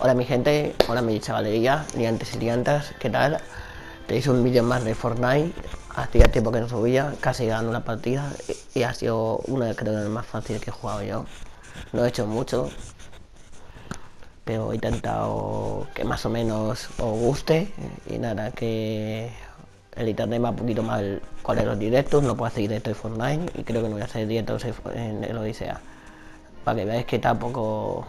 Hola mi gente, hola mi chavalería, liantes y liantas, ¿qué tal? Tenéis un vídeo más de Fortnite, hacía tiempo que no subía, casi ganando una partida y, ha sido una de creo más fácil que he jugado yo. No he hecho mucho, pero he intentado que más o menos os guste y nada, que el internet va un poquito mal con los directos, no puedo hacer directo de Fortnite y creo que no voy a hacer directos en el Odisea. Para que veáis que tampoco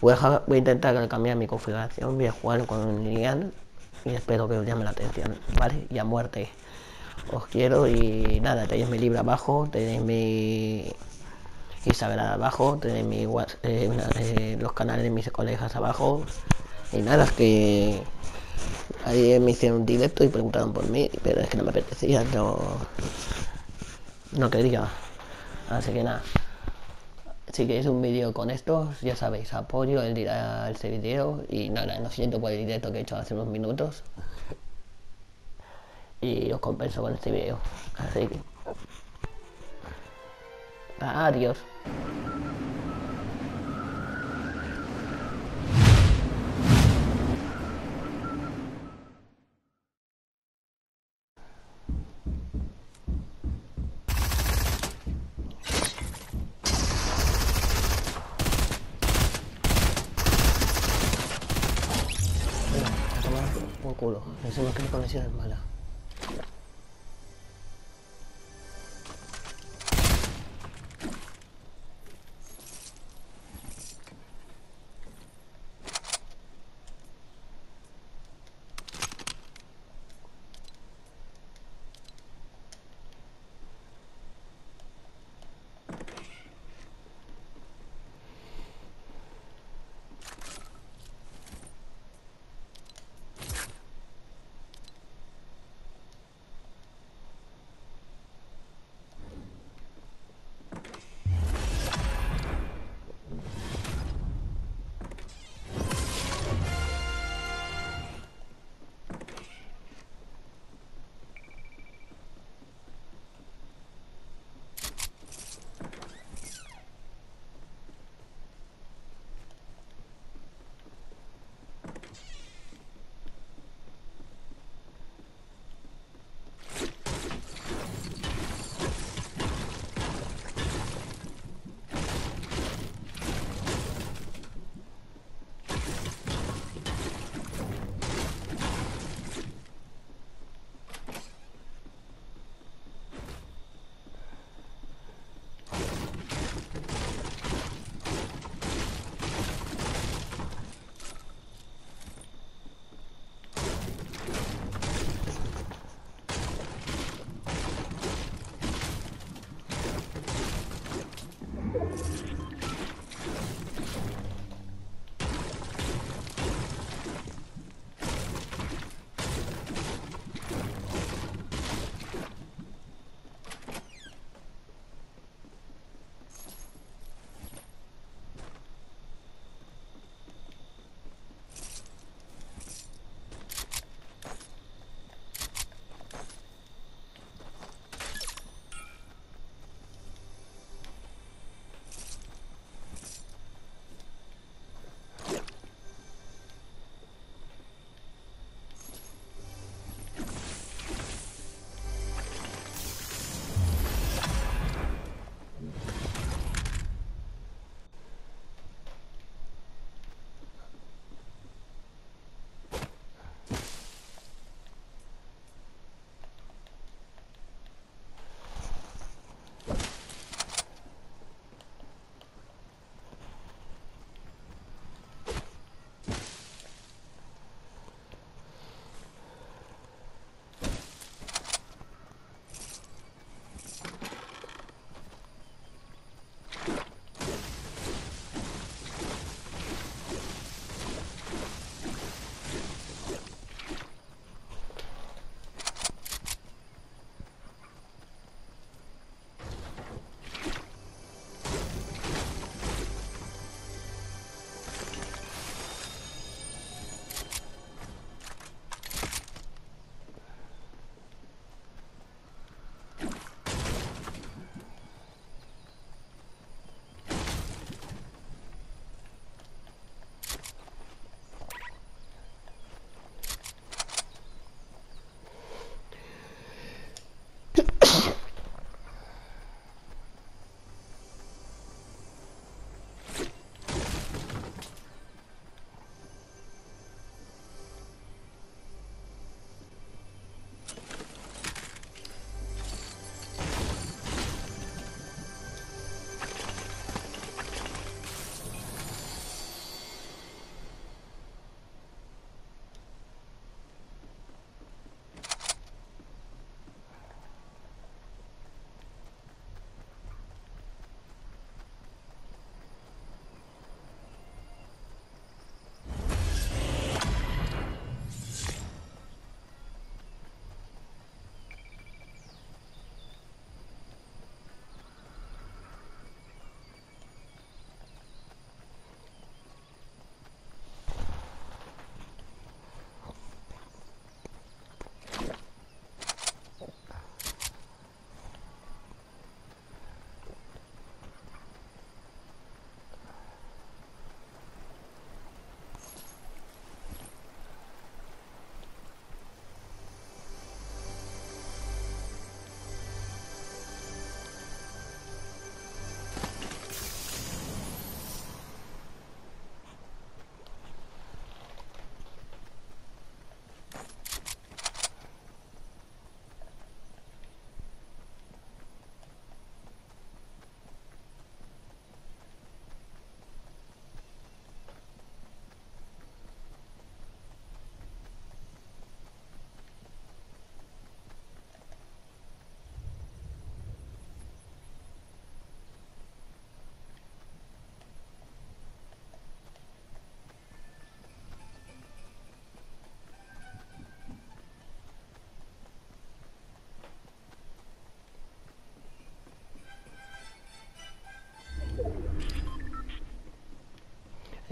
Voy a, intentar cambiar mi configuración, voy a jugar con Lilian y espero que os llame la atención, ¿vale? Y a muerte. Os quiero y nada, tenéis mi libro abajo, tenéis mi Instagram abajo, tenéis mi eh, eh, los canales de mis colegas abajo y nada, es que ahí me hicieron un directo y preguntaron por mí, pero es que no me apetecía, no, no quería, así que nada si queréis un vídeo con esto, ya sabéis, apoyo el, este vídeo y nada, no siento por el directo que he hecho hace unos minutos y os compenso con este vídeo. Así que... Adiós. Por culo. Es que la conexión es mala.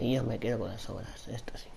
Y yo me quedo con las obras. Esto es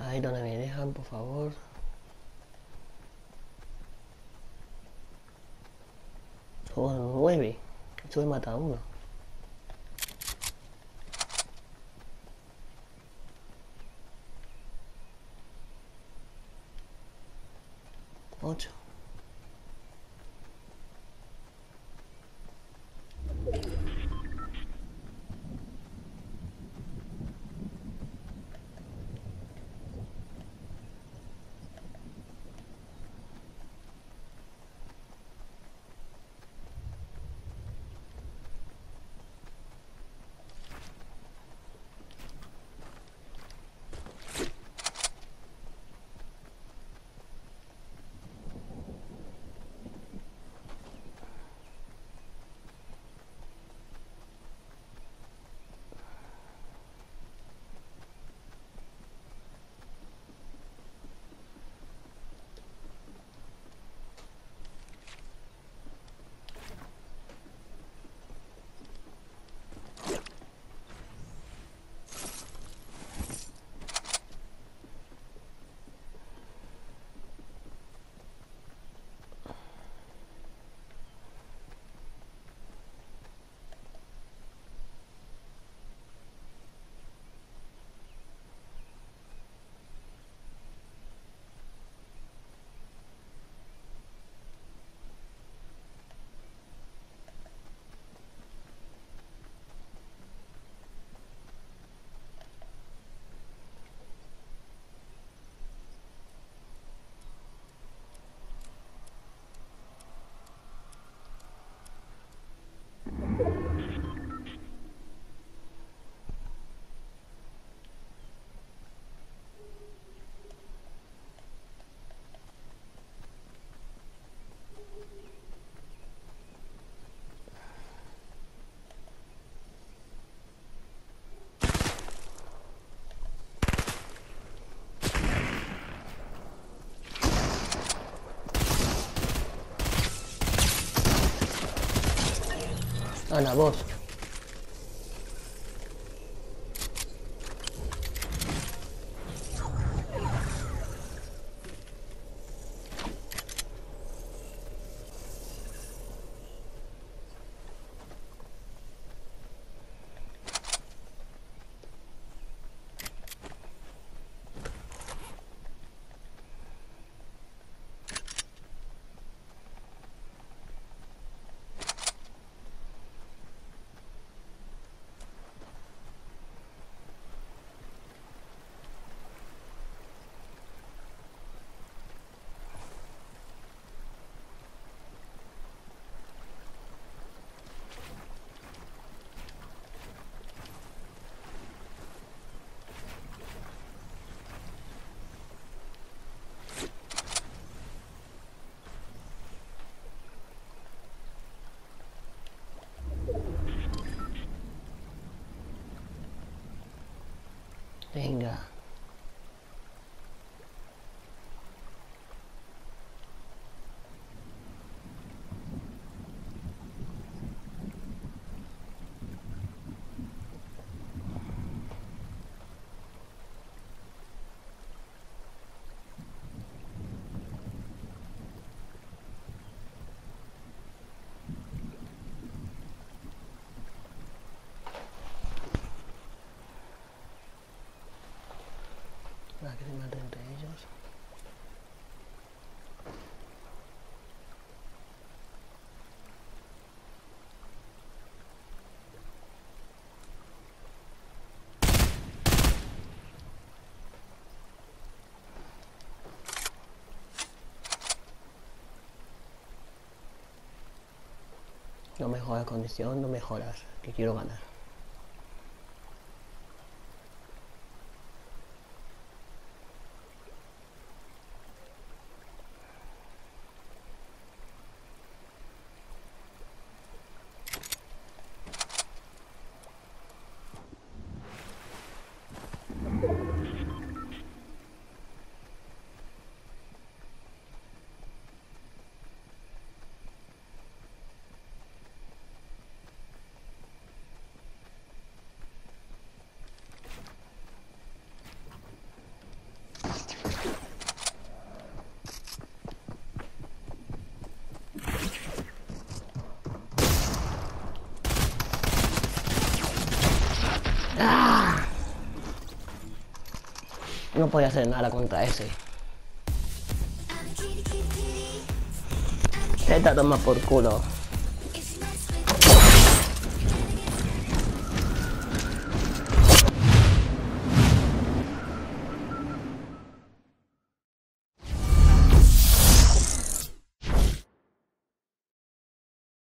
Ahí donde me dejan, por favor. Oh, nueve. Yo he matado uno. Ocho. Gana vos. Venga. Para No mejoras condición, no mejoras, que quiero ganar. No podía hacer nada contra ese. Esta toma por culo.